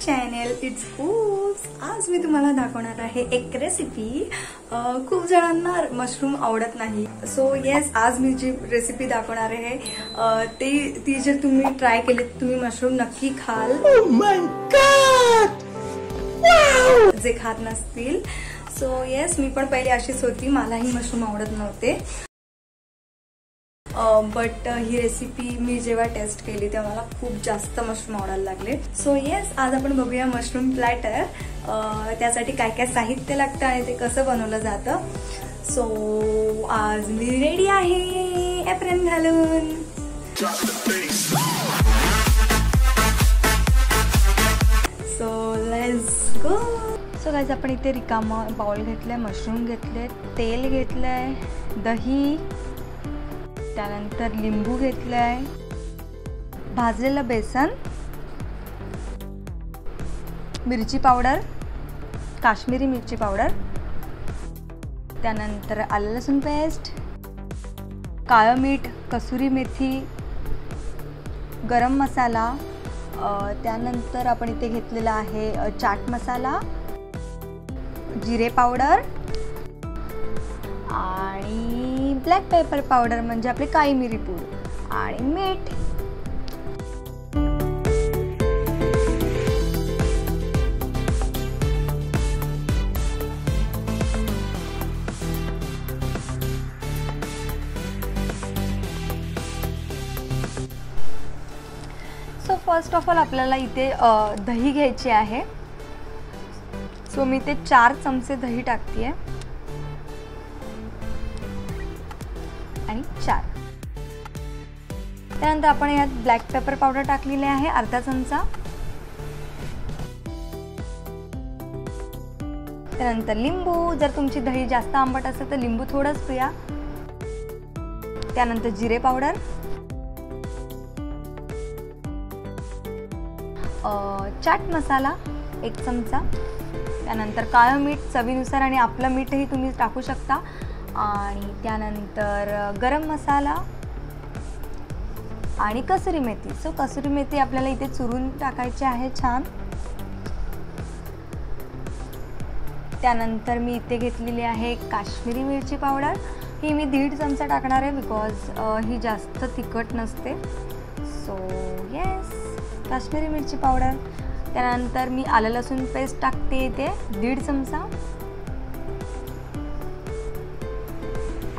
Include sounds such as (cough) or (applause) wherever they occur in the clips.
Channel it's oops आज मी तुम्हाला दाखवणार आहे एक रेसिपी खूप जणांना मशरूम आवडत नाही. सो येस आज मी जी रेसिपी दाखवणार आहे ते ती जर तुम्ही ट्राय केली तुम्ही मशरूम नक्की खाल. जे खात नसतील. सो येस मी पण पहिले अशीच होती. मलाही मशरूम आवडत नव्हते. बट ही रेसिपी मी जेव्हा टेस्ट केली तेव्हा मला खूप जास्त मशरूम आवडायला लागले. सो येस आज आपण बघूया मशरूम प्लॅटर त्यासाठी काय काय साहित्य लागतं आणि ते कसं बनवलं जातं. सो आज मी रेडी आहे. एप्रिल घालून. So let's go so guys आपण इथे रिकामा बाउल आहे मशरूम घेतले तेल घेतलंय दही त्यानंतर लिंबू घेतलाय. भाजलेलं बेसन. मिरची पावडर. काश्मीरी मिरची पावडर. त्यानंतर आलं लसूण पेस्ट. काळं मीठ कसुरी मेथी गरम मसाला. त्यानंतर आपण इथे घेतलेला आहे चाट मसाला. जिरे पावडर. आणि ब्लॅक पेपर पावडर म्हणजे आपली काळी मिरी पूड आणि मीठ. सो फर्स्ट ऑफ ऑल आपल्याला इथे दही घ्यायची आहे. सो मी ते चार चमचे दही टाकते आहे चार. त्यानंतर आपण यात ब्लॅक पेपर पावडर टाकलेली आहे अर्धा चमचा. त्यानंतर लिंबू जर तुमची दही जास्त आंबट असेल तर लिंबू थोडंच पिया. त्यानंतर जिरे पावडर चाट मसाला एक चमचा. त्यानंतर काळं मीठ चवीनुसार आणि आपलं मीठही तुम्ही टाकू शकता. आणि त्यानंतर गरम मसाला आणि कसुरी मेथी. सो कसुरी मेथी आपल्याला इथे चुरून टाकायची आहे छान. त्यानंतर मी इथे घेतलेली आहे काश्मीरी मिरची पावडर. ही मी दीड चमचा टाकणार आहे बिकॉज ही जास्त तिखट नसते. सो येस काश्मीरी मिरची पावडर. त्यानंतर मी आलं लसूण पेस्ट टाकते इथे दीड चमचा.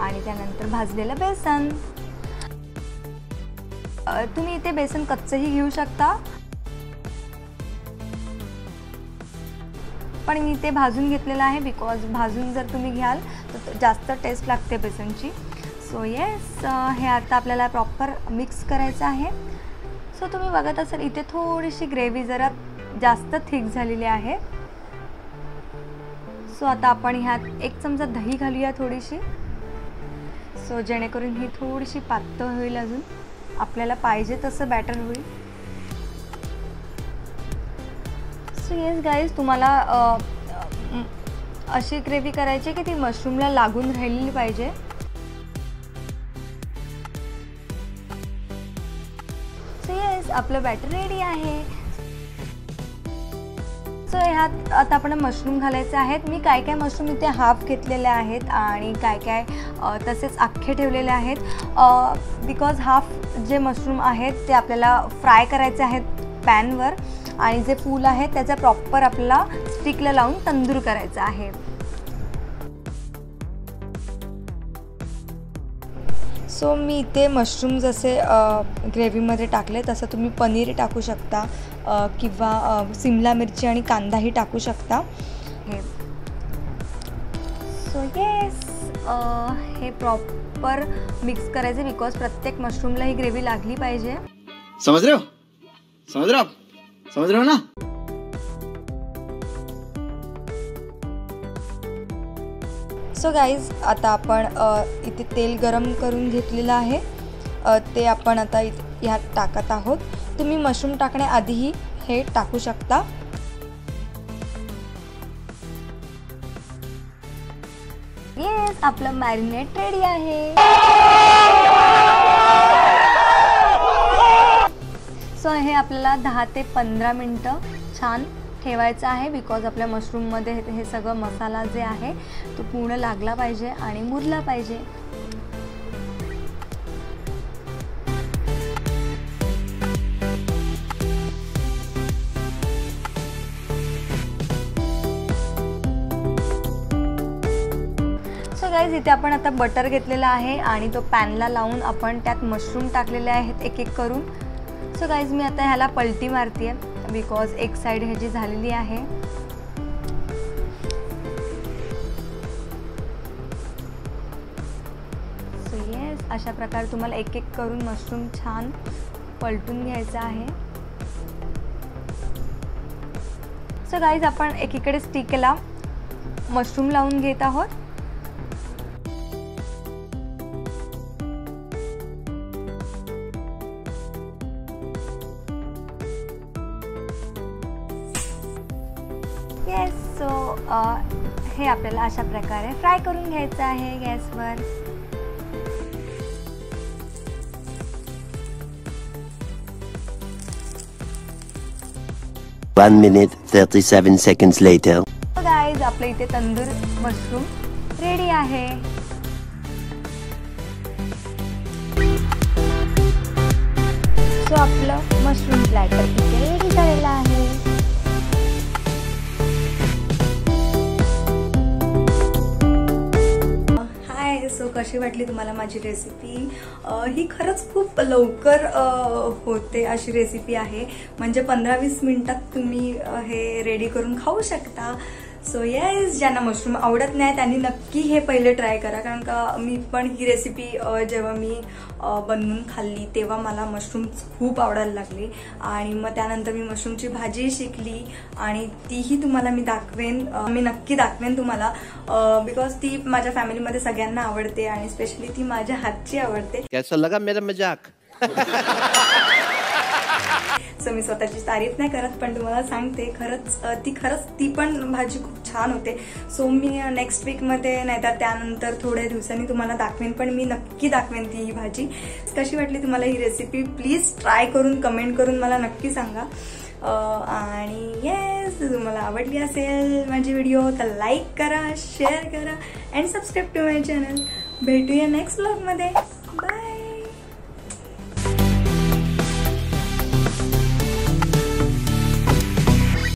आणि त्यानंतर भाजलेलं बेसन. तुम्ही इथे बेसन कच्चंही घेऊ शकता. पण मी ते भाजून घेतलेलं आहे बिकॉज भाजून जर तुम्ही घ्याल तर जास्त टेस्ट लागते बेसनची. सो येस हे आता आपल्याला प्रॉपर मिक्स करायचं आहे. सो तुम्ही बघत असाल इथे थोडीशी ग्रेव्ही जरा जास्त थिक झालेली आहे. सो आता आपण ह्यात एक चमचा दही घालूया थोडीशी. सो जेणेकरून ही थोडीशी पातळ होईल अजून. आपल्याला पाहिजे तसं बॅटर होईल. सो येस गाईज तुम्हाला अशी ग्रेव्ही करायची की ती मशरूमला लागून राहिलेली पाहिजे. सो येस आपलं बॅटर रेडी आहे. सो ह्यात आता आपण मशरूम घालायचे आहेत. मी काय काय मशरूम इथे हाफ घेतलेले आहेत आणि काय काय तसेच अख्खे ठेवलेले आहेत. बिकॉज हाफ जे मशरूम आहेत ते आपल्याला फ्राय करायचे आहेत पॅनवर आणि जे फूल आहे त्याचा प्रॉपर आपल्याला स्टिकला लावून तंदूर करायचा आहे. सो मी इथे मशरूम जसे ग्रेव्हीमध्ये टाकले. तसं तुम्ही पनीर टाकू शकता किंवा सिमला मिरची आणि कांदाही टाकू शकता. हे सो येस हे प्रॉपर मिक्स करायचे बिकॉज प्रत्येक मशरूमला ही ग्रेव्ही लागली पाहिजे. समझ रहे हो रहे हो रहे हो ना? सो गाईज आता आपण इथे तेल गरम करून घेतलेलं आहे. ते आपण आता इथे ह्यात टाकत आहोत. तुम्ही मशरूम टाकण्याआधीही हे टाकू शकता. येस आपलं मॅरिनेट रेडी आहे. सो हे आपल्याला दहा ते पंधरा मिनटं छान ठेवायचं आहे बिकॉज आपल्या मशरूममध्ये हे सगळं मसाला जे आहे तो पूर्ण लागला पाहिजे आणि मुरला पाहिजे. गाईज इथे आपण आता बटर घेतलेला आहे आणि तो पॅनला लावून आपण त्यात मशरूम टाकलेले आहेत एक एक करून. सो गाईज मी आता ह्याला पलटी मारते आहे बिकॉज एक साईड ह्याची झालेली आहे. सो येस अशा प्रकारे तुम्हाला एक एक करून मशरूम छान पलटून घ्यायचं आहे. सो गाईज आपण एकीकडे स्टिकला मशरूम लावून घेत आहोत. येस सो हे आपल्याला अशा प्रकारे फ्राय करून घ्यायचं आहे गॅसवर. One minute, 37 seconds later. Guys आपल्या इथे तंदूर मशरूम रेडी आहे. सो आपलं मशरूम प्लॅटर इथे कशी वाटली तुम्हाला माझी रेसिपी ही खरंच खूप लवकर होते अशी रेसिपी आहे. म्हणजे पंधरा वीस मिनिटात तुम्ही हे रेडी करून खाऊ शकता. सो येस ज्यांना मशरूम आवडत नाही त्यांनी नक्की हे पहिले ट्राय करा. कारण का मी पण ही रेसिपी जेव्हा मी बनवून खाल्ली तेव्हा मला मशरूम खूप आवडायला लागले. आणि मग त्यानंतर मी मशरूमची भाजी शिकली आणि तीही तुम्हाला मी दाखवेन मी नक्की दाखवेन तुम्हाला. बिकॉज ती माझ्या फॅमिलीमध्ये सगळ्यांना आवडते आणि स्पेशली ती माझ्या हातची आवडते. लगा मेरा मजाक? (laughs) सो मी स्वतःची तारीफ नाही करत पण तुम्हाला सांगते खरंच ती खरंच ती पण भाजी खूप छान होते. सो मी नेक्स्ट वीकमध्ये नाहीतर त्यानंतर थोड्या दिवसांनी तुम्हाला दाखवेन पण मी नक्की दाखवेन ती ही भाजी. कशी वाटली तुम्हाला ही रेसिपी प्लीज ट्राय करून कमेंट करून मला नक्की सांगा. आणि येस तुम्हाला आवडली असेल माझी व्हिडिओ तर लाईक करा शेअर करा and subscribe to my channel भेटूया नेक्स्ट ब्लॉगमध्ये